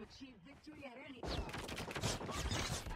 to achieve victory at any cost.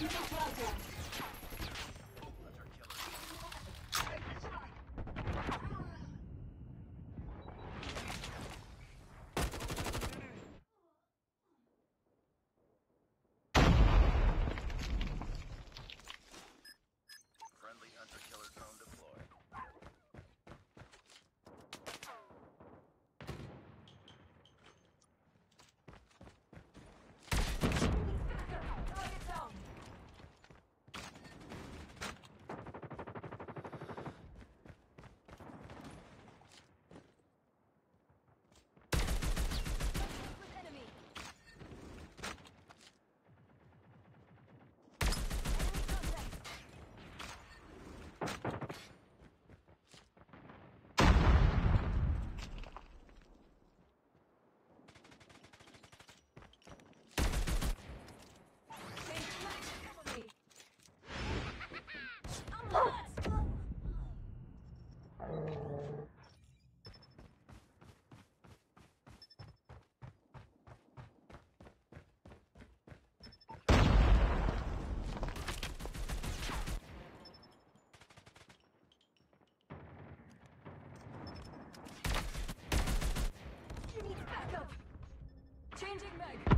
You're. Changing mag.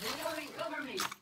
They will recover me.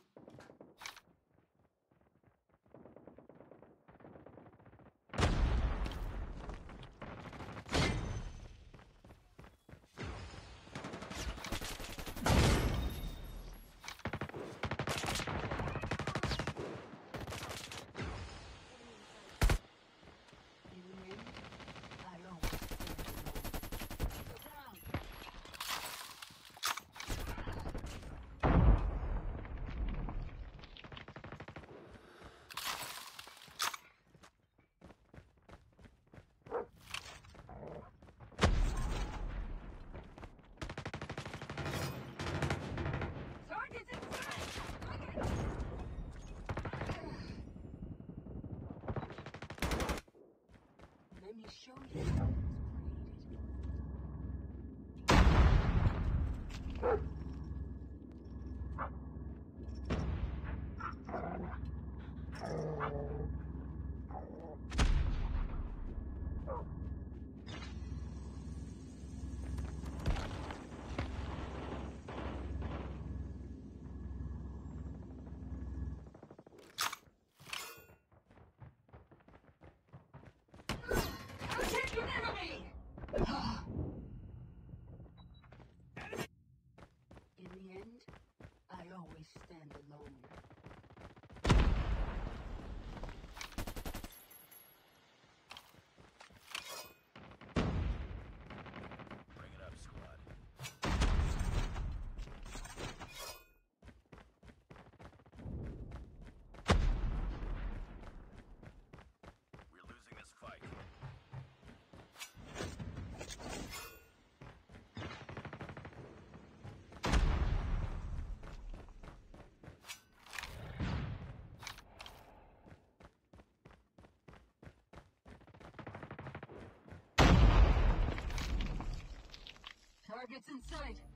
What's inside?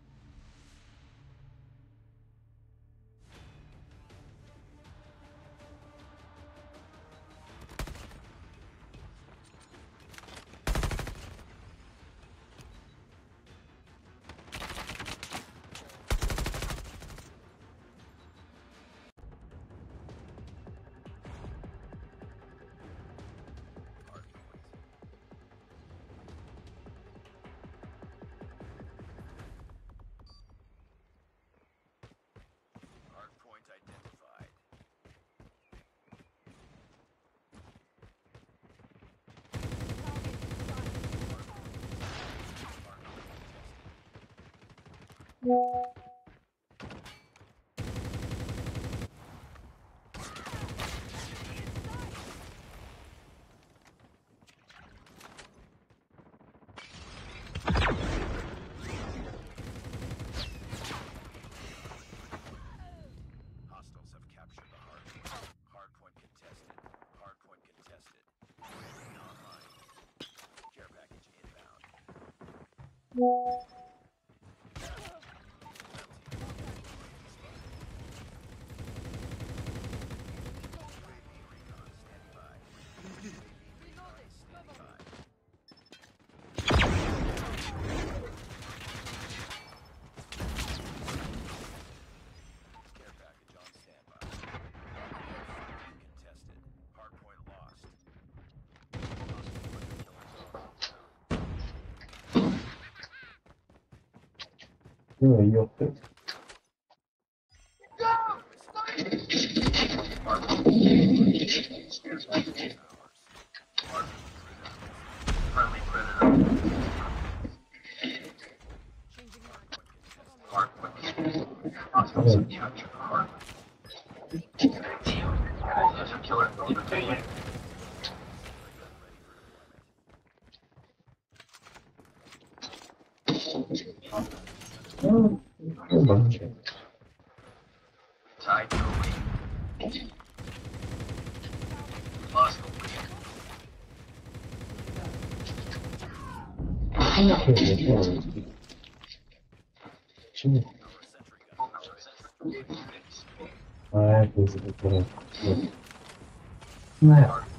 Thank you. 今もいよって。Почему? А, это из-за. Нахуй.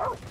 Oh.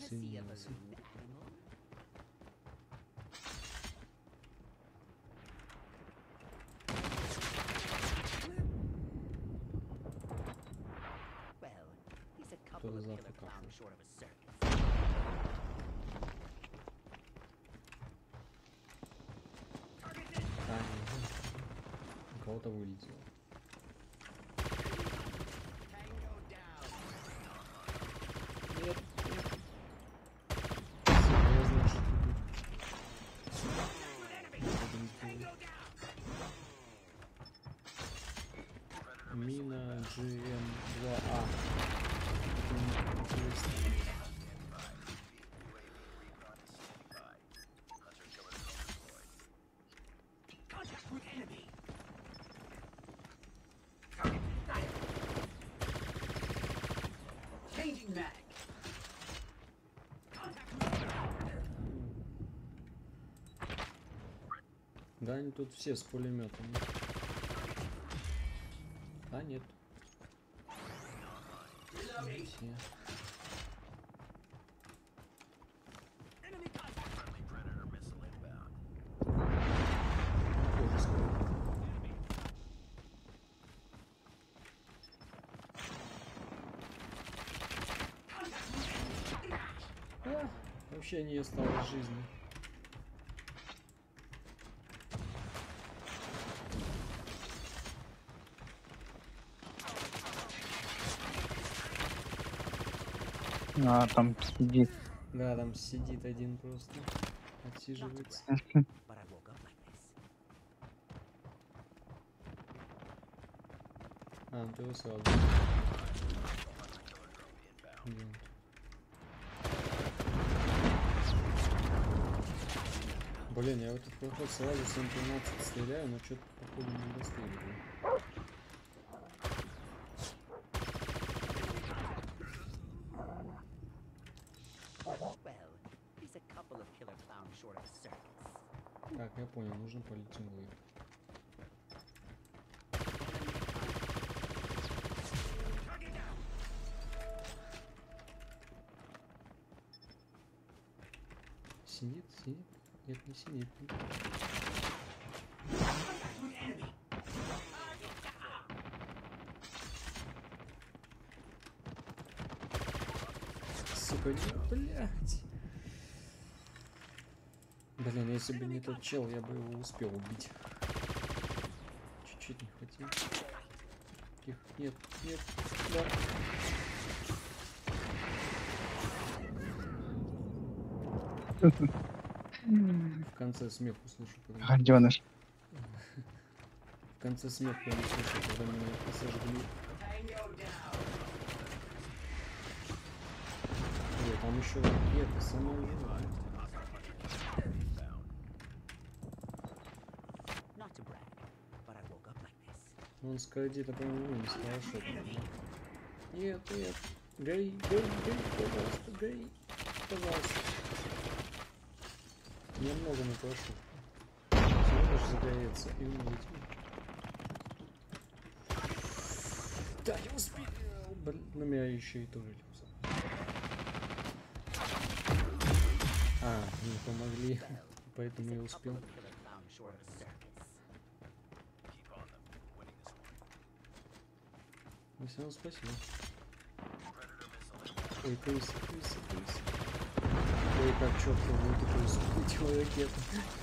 Circus. А, нет. У кого-то вылетело. Нет, нет. Серьезно, что ты тут? Один сделал. Мина GM2A. Это интересно. Changing mag. Да, они тут все с пулеметами. А, нет. Вообще не осталось жизни. А, там сидит. Да, там сидит один просто. Отсиживается. А, ты его? Блин, я в этот проход сразу 7-13 стреляю, но что-то походу не достреливаю. Нужно полить джунглы. Сидит, сидит? Нет, не сидит. Сука, не, блядь. Блин, если бы не тот чел, я бы его успел убить. Чуть-чуть не хватило. Тихо, нет, нет, да. В конце смех услышу, когда... Гаденыш. В конце смех я услышу, когда меня сожгли. Там еще ракеты, самолеты. Ну, с кредита, по-моему, хорошо. по-моему. Нет, нет. Гей, гей, гей, пожалуйста, гей. Пожалуйста. Я многому прошу. Всего лишь загореться и умереть. Да, я успел. Блин, на меня еще и лился. А, не помогли. Поэтому я успел. Ну, всем спасибо. Ой, крысы, крысы, крысы. Ой, как четко выкатил спутила ракету. Нет.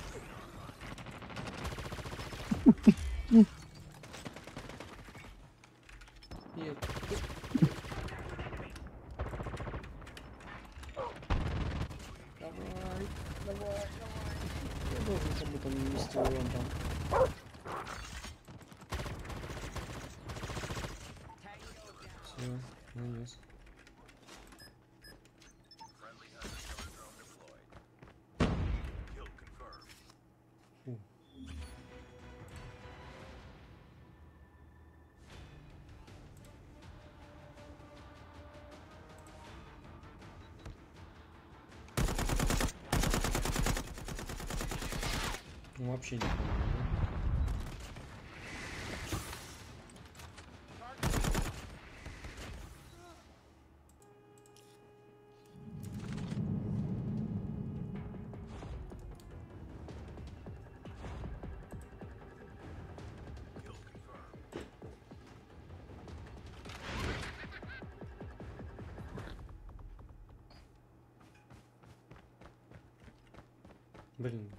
Блин.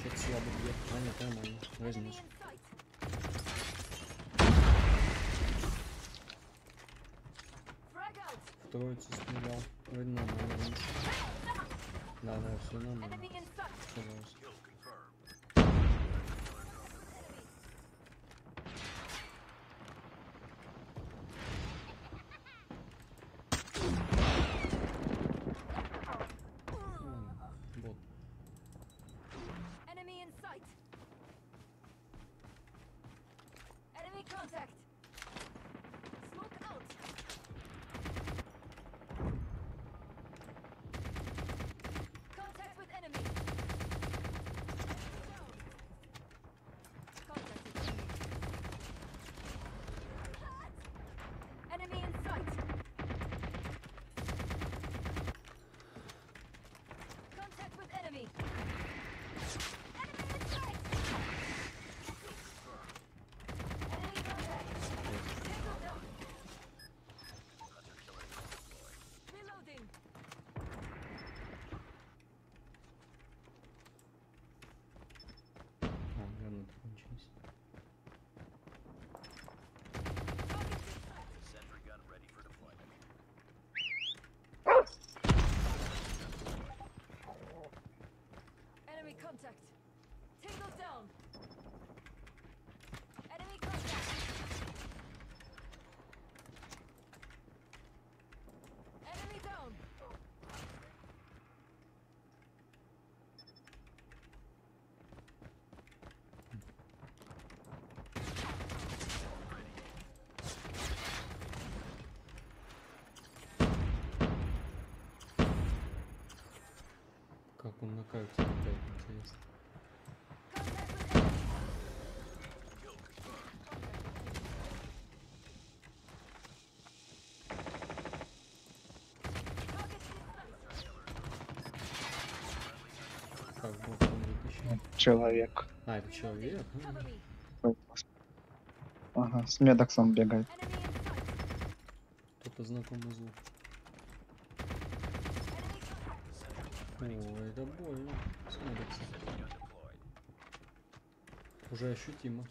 Что-то слабо бьет. А, нет, нормально. Возьмешь. В троицу стрелял. Вроде нормально. Да, да, все нормально. Пожалуйста. Contact. Он на карте летает, интересно. Как вот он вытащил. Человек. А, это человек? Ага, с медоксом бегает. Кто-то знакомый звук. Enemy contact. О, это больно. Смотрится. Уже ощутимо.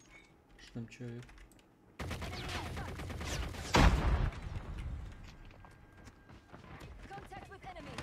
Что там человек. Contact with enemy.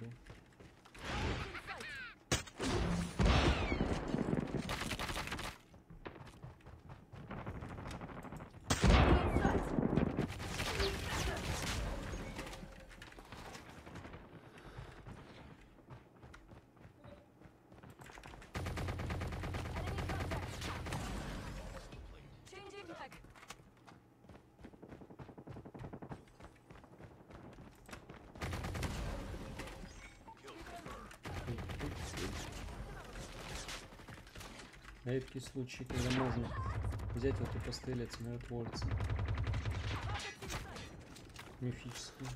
remember? Редкий случай, когда можно взять вот и пострелять с sight. Мифический.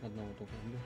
Одного только убил.